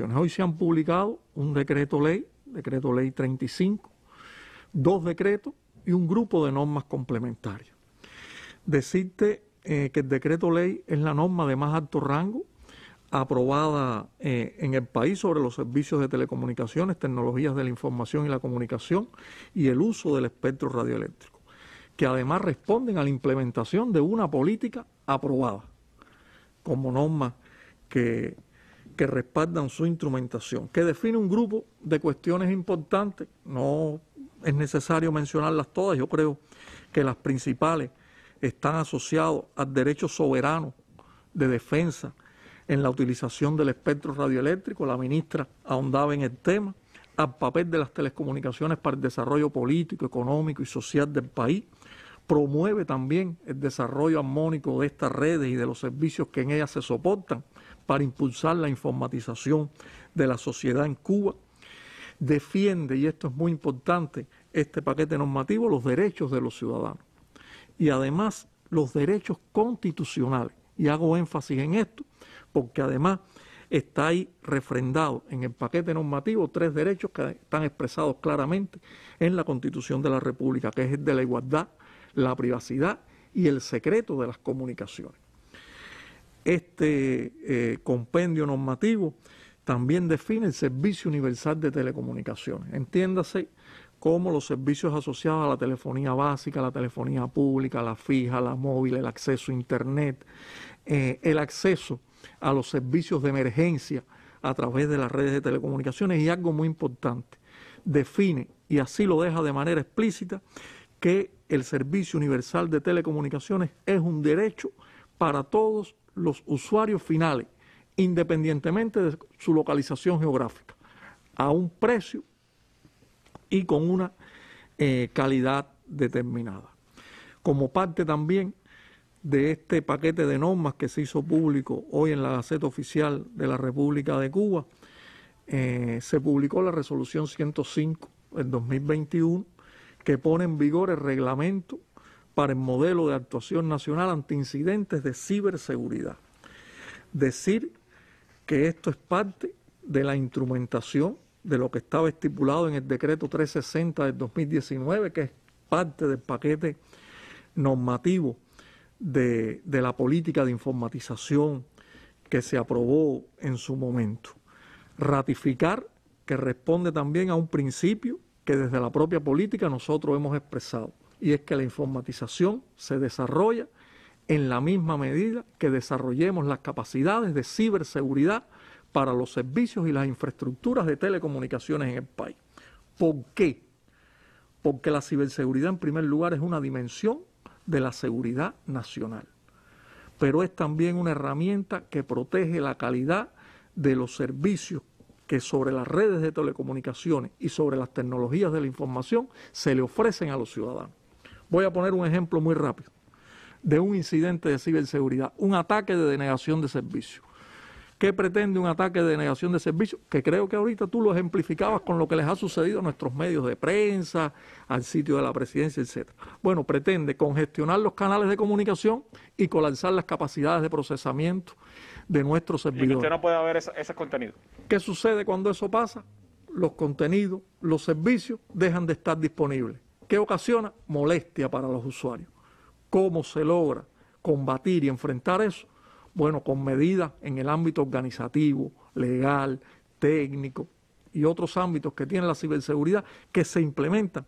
Hoy se han publicado un decreto ley, decreto ley 35, dos decretos y un grupo de normas complementarias. Decirte eh, que el decreto ley es la norma de más alto rango aprobada eh, en el país sobre los servicios de telecomunicaciones, tecnologías de la información y la comunicación y el uso del espectro radioeléctrico, que además responden a la implementación de una política aprobada como norma que, que respaldan su instrumentación, que define un grupo de cuestiones importantes, no es necesario mencionarlas todas, yo creo que las principales están asociadas al derecho soberano de defensa en la utilización del espectro radioeléctrico, la ministra ahondaba en el tema, al papel de las telecomunicaciones para el desarrollo político, económico y social del país, promueve también el desarrollo armónico de estas redes y de los servicios que en ellas se soportan para impulsar la informatización de la sociedad en Cuba, defiende, y esto es muy importante, este paquete normativo, los derechos de los ciudadanos y además los derechos constitucionales. Y hago énfasis en esto, porque además está ahí refrendado en el paquete normativo tres derechos que están expresados claramente en la Constitución de la República, que es el de la igualdad, la privacidad y el secreto de las comunicaciones. Este eh, compendio normativo también define el Servicio Universal de Telecomunicaciones. Entiéndase como los servicios asociados a la telefonía básica, la telefonía pública, la fija, la móvil, el acceso a Internet, eh, el acceso a los servicios de emergencia a través de las redes de telecomunicaciones y algo muy importante, define, y así lo deja de manera explícita, que el servicio universal de telecomunicaciones es un derecho para todos los usuarios finales, independientemente de su localización geográfica, a un precio y con una eh, calidad determinada. Como parte también de este paquete de normas que se hizo público hoy en la Gaceta Oficial de la República de Cuba, eh, se publicó la resolución 105 del 2021 que pone en vigor el reglamento para el modelo de actuación nacional ante incidentes de ciberseguridad. Decir que esto es parte de la instrumentación de lo que estaba estipulado en el decreto 360 del 2019, que es parte del paquete normativo de, la política de informatización que se aprobó en su momento. Ratificar que responde también a un principio que desde la propia política nosotros hemos expresado, y es que la informatización se desarrolla en la misma medida que desarrollemos las capacidades de ciberseguridad para los servicios y las infraestructuras de telecomunicaciones en el país. ¿Por qué? Porque la ciberseguridad en primer lugar es una dimensión de la seguridad nacional, pero es también una herramienta que protege la calidad de los servicios que sobre las redes de telecomunicaciones y sobre las tecnologías de la información se le ofrecen a los ciudadanos. Voy a poner un ejemplo muy rápido de un incidente de ciberseguridad, un ataque de denegación de servicio. ¿Qué pretende un ataque de denegación de servicio? Que creo que ahorita tú lo ejemplificabas con lo que les ha sucedido a nuestros medios de prensa, al sitio de la presidencia, etcétera. Bueno, pretende congestionar los canales de comunicación y colapsar las capacidades de procesamiento de nuestros servidores. Y usted no puede ver ese, contenido. ¿Qué sucede cuando eso pasa? Los contenidos, los servicios dejan de estar disponibles. ¿Qué ocasiona? Molestia para los usuarios. ¿Cómo se logra combatir y enfrentar eso? Bueno, con medidas en el ámbito organizativo, legal, técnico y otros ámbitos que tiene la ciberseguridad que se implementan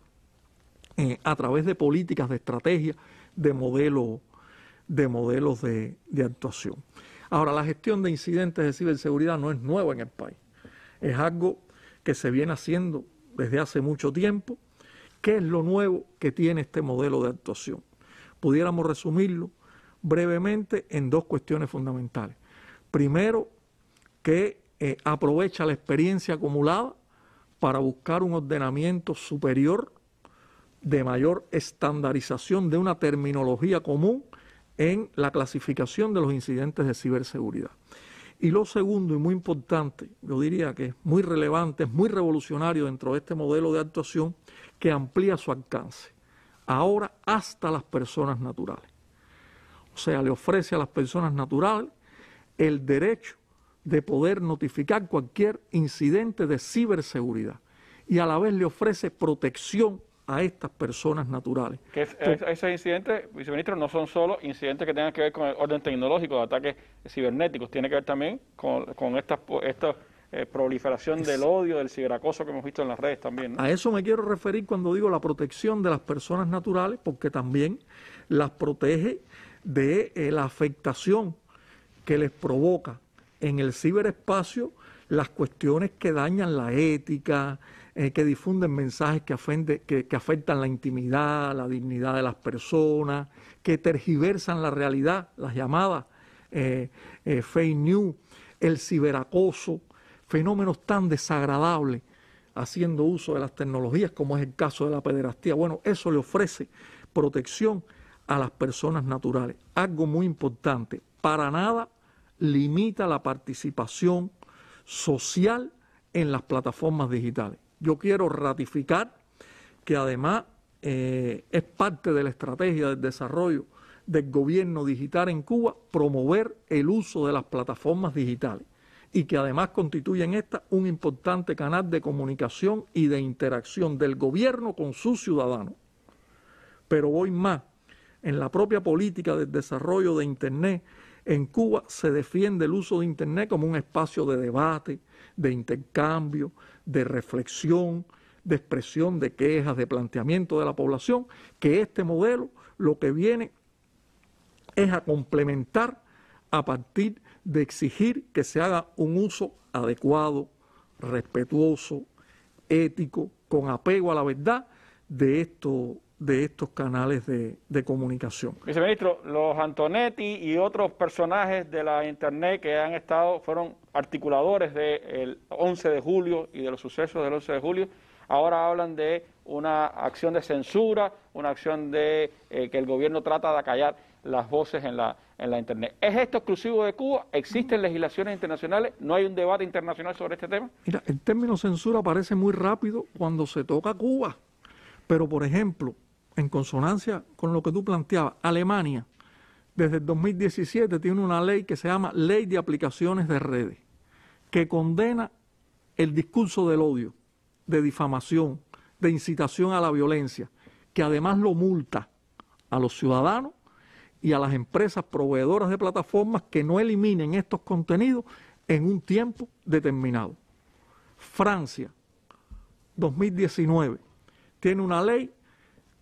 eh, a través de políticas de estrategia, de, modelo, de modelos de, de actuación. Ahora, la gestión de incidentes de ciberseguridad no es nueva en el país. Es algo que se viene haciendo desde hace mucho tiempo. ¿Qué es lo nuevo que tiene este modelo de actuación? Pudiéramos resumirlo brevemente en dos cuestiones fundamentales. Primero, que eh, aprovecha la experiencia acumulada para buscar un ordenamiento superior de mayor estandarización de una terminología común en la clasificación de los incidentes de ciberseguridad. Y lo segundo y muy importante, yo diría que es muy relevante, es muy revolucionario dentro de este modelo de actuación, que amplía su alcance, ahora hasta las personas naturales. O sea, le ofrece a las personas naturales el derecho de poder notificar cualquier incidente de ciberseguridad y a la vez le ofrece protección a estas personas naturales. Que esos incidentes, viceministro, no son solo incidentes que tengan que ver con el orden tecnológico, de ataques cibernéticos, tiene que ver también con, con esta, esta eh, proliferación del odio, del ciberacoso que hemos visto en las redes también. A eso me quiero referir cuando digo la protección de las personas naturales, porque también las protege de eh, la afectación que les provoca en el ciberespacio las cuestiones que dañan la ética, eh, que difunden mensajes que, que, afectan la intimidad, la dignidad de las personas, que tergiversan la realidad, las llamadas eh, eh, fake news, el ciberacoso, fenómenos tan desagradables haciendo uso de las tecnologías como es el caso de la pederastía. Bueno, eso le ofrece protección a las personas naturales. Algo muy importante, para nada limita la participación social en las plataformas digitales yo quiero ratificar que además eh, es parte de la estrategia del desarrollo del gobierno digital en Cuba promover el uso de las plataformas digitales y que además constituyen esta un importante canal de comunicación y de interacción del gobierno con sus ciudadanos. Pero voy más, en la propia política del desarrollo de Internet, en Cuba se defiende el uso de Internet como un espacio de debate, de intercambio, de reflexión, de expresión de quejas, de planteamiento de la población, que este modelo lo que viene es a complementar a partir de exigir que se haga un uso adecuado, respetuoso, ético, con apego a la verdad de estos de estos canales de, de, comunicación. Viceministro, los Antonetti y otros personajes de la Internet que han estado, fueron articuladores del 11 de julio y de los sucesos del 11 de julio, ahora hablan de una acción de censura, una acción de eh, que el gobierno trata de acallar las voces en la, en la Internet. ¿Es esto exclusivo de Cuba? ¿Existen legislaciones internacionales? ¿No hay un debate internacional sobre este tema? Mira, el término censura parece muy rápido cuando se toca Cuba, pero por ejemplo, en consonancia con lo que tú planteabas, Alemania desde el 2017 tiene una ley que se llama Ley de Aplicaciones de Redes, que condena el discurso del odio, de difamación, de incitación a la violencia, que además lo multa a los ciudadanos y a las empresas proveedoras de plataformas que no eliminen estos contenidos en un tiempo determinado. Francia, 2019, tiene una ley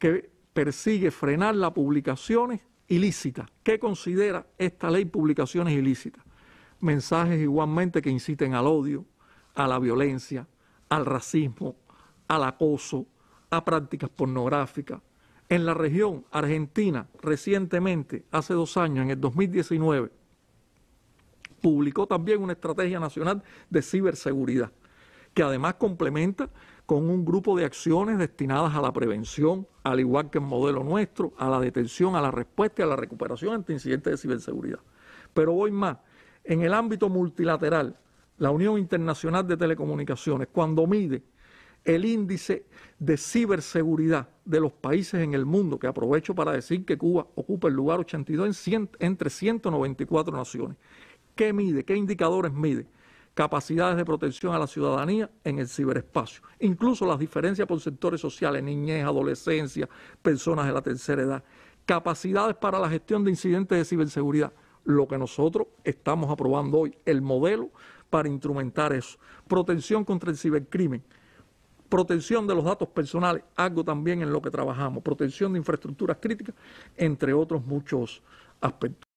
que persigue frenar las publicaciones ilícitas. ¿Qué considera esta ley publicaciones ilícitas? Mensajes igualmente que inciten al odio, a la violencia, al racismo, al acoso, a prácticas pornográficas. En la región Argentina, recientemente, hace dos años, en el 2019, publicó también una estrategia nacional de ciberseguridad, que además complementa con un grupo de acciones destinadas a la prevención, al igual que el modelo nuestro, a la detención, a la respuesta y a la recuperación ante incidentes de ciberseguridad. Pero voy más, en el ámbito multilateral, la Unión Internacional de Telecomunicaciones, cuando mide el índice de ciberseguridad de los países en el mundo, que aprovecho para decir que Cuba ocupa el lugar 82 entre 194 naciones, ¿qué mide? ¿Qué indicadores mide? Capacidades de protección a la ciudadanía en el ciberespacio. Incluso las diferencias por sectores sociales, niñez, adolescencia, personas de la tercera edad. Capacidades para la gestión de incidentes de ciberseguridad. Lo que nosotros estamos aprobando hoy, el modelo para instrumentar eso. Protección contra el cibercrimen. Protección de los datos personales, algo también en lo que trabajamos. Protección de infraestructuras críticas, entre otros muchos aspectos.